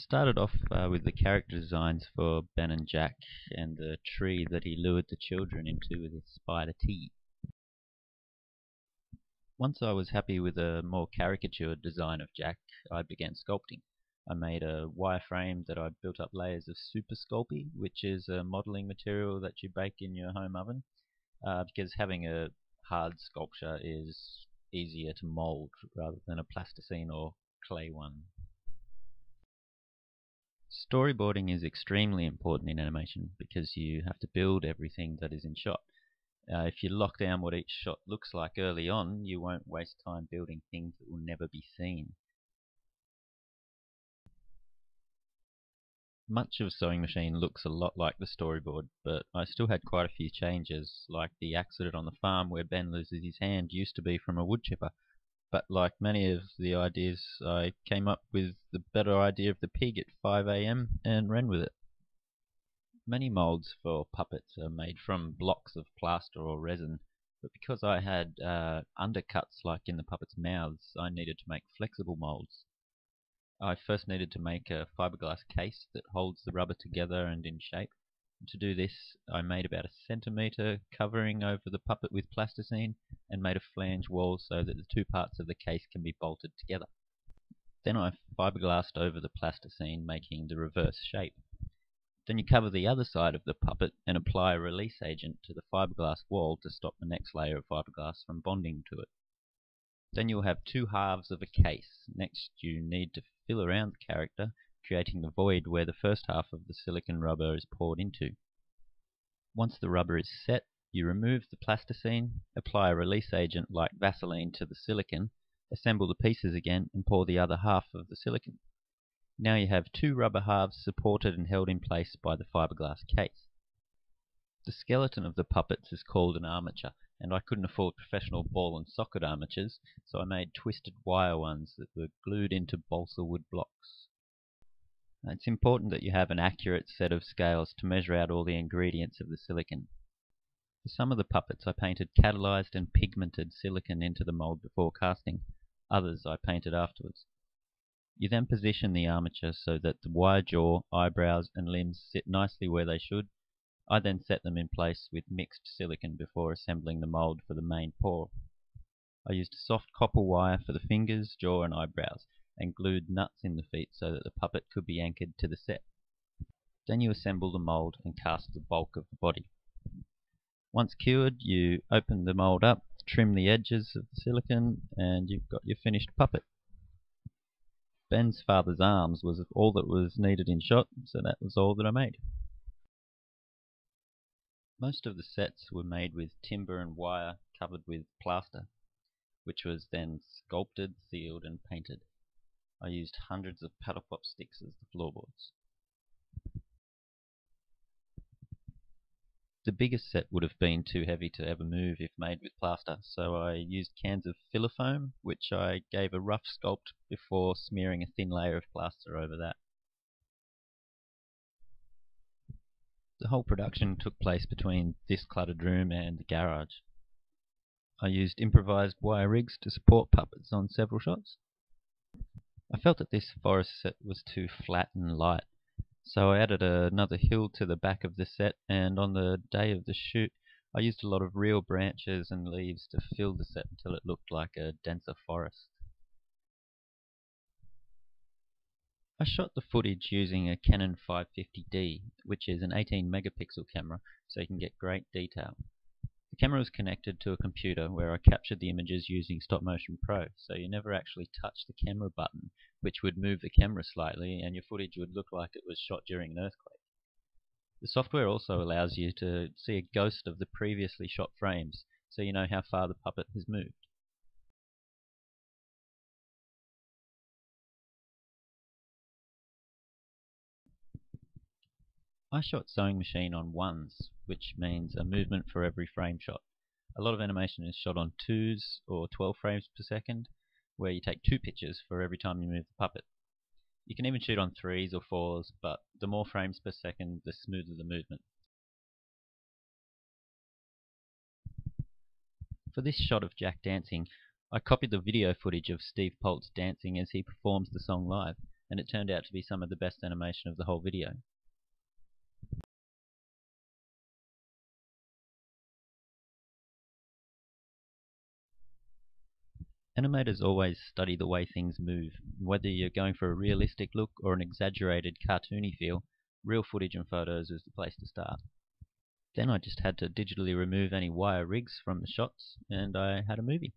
started off uh, with the character designs for Ben and Jack and the tree that he lured the children into with his spider tea. Once I was happy with a more caricatured design of Jack, I began sculpting. I made a wireframe that I built up layers of Super Sculpey, which is a modeling material that you bake in your home oven, uh, because having a hard sculpture is easier to mold rather than a plasticine or clay one. Storyboarding is extremely important in animation because you have to build everything that is in shot. Uh, if you lock down what each shot looks like early on, you won't waste time building things that will never be seen. Much of Sewing Machine looks a lot like the storyboard, but I still had quite a few changes, like the accident on the farm where Ben loses his hand used to be from a wood chipper, but like many of the ideas, I came up with the better idea of the pig at 5 a.m. and ran with it. Many molds for puppets are made from blocks of plaster or resin, but because I had uh, undercuts like in the puppets' mouths, I needed to make flexible molds. I first needed to make a fiberglass case that holds the rubber together and in shape. To do this, I made about a centimetre covering over the puppet with plasticine and made a flange wall so that the two parts of the case can be bolted together. Then I fiberglassed over the plasticine, making the reverse shape. Then you cover the other side of the puppet and apply a release agent to the fiberglass wall to stop the next layer of fiberglass from bonding to it. Then you'll have two halves of a case. Next you need to fill around the character creating the void where the first half of the silicon rubber is poured into. Once the rubber is set, you remove the plasticine, apply a release agent like Vaseline to the silicon, assemble the pieces again, and pour the other half of the silicon. Now you have two rubber halves supported and held in place by the fiberglass case. The skeleton of the puppets is called an armature, and I couldn't afford professional ball and socket armatures, so I made twisted wire ones that were glued into balsa wood blocks. It's important that you have an accurate set of scales to measure out all the ingredients of the silicon. For some of the puppets I painted catalyzed and pigmented silicon into the mold before casting, others I painted afterwards. You then position the armature so that the wire jaw, eyebrows and limbs sit nicely where they should. I then set them in place with mixed silicon before assembling the mold for the main pour. I used soft copper wire for the fingers, jaw and eyebrows, and glued nuts in the feet so that the puppet could be anchored to the set. Then you assemble the mold and cast the bulk of the body. Once cured, you open the mold up, trim the edges of the silicon, and you've got your finished puppet. Ben's father's arms was all that was needed in shot, so that was all that I made. Most of the sets were made with timber and wire covered with plaster, which was then sculpted, sealed, and painted. I used hundreds of paddle pop sticks as the floorboards. The biggest set would have been too heavy to ever move if made with plaster, so I used cans of Filafoam, which I gave a rough sculpt before smearing a thin layer of plaster over that. The whole production took place between this cluttered room and the garage. I used improvised wire rigs to support puppets on several shots. I felt that this forest set was too flat and light, so I added another hill to the back of the set, and on the day of the shoot I used a lot of real branches and leaves to fill the set until it looked like a denser forest. I shot the footage using a Canon 550D, which is an 18 megapixel camera, so you can get great detail. The camera was connected to a computer where I captured the images using Stop Motion Pro, so you never actually touch the camera button, which would move the camera slightly and your footage would look like it was shot during an earthquake. The software also allows you to see a ghost of the previously shot frames, so you know how far the puppet has moved. I shot Sewing Machine on ones, which means a movement for every frame shot. A lot of animation is shot on twos or 12 frames per second, where you take two pictures for every time you move the puppet. You can even shoot on threes or fours, but the more frames per second, the smoother the movement. For this shot of Jack dancing, I copied the video footage of Steve Poltz dancing as he performs the song live, and it turned out to be some of the best animation of the whole video. Animators always study the way things move. Whether you're going for a realistic look or an exaggerated cartoony feel, real footage and photos is the place to start. Then I just had to digitally remove any wire rigs from the shots and I had a movie.